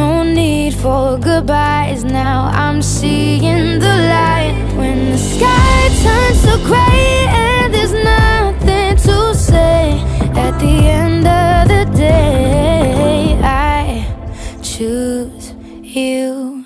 No need for goodbyes. Now I'm seeing the light. When the sky turns so gray And there's nothing to say At the end of the day I choose you.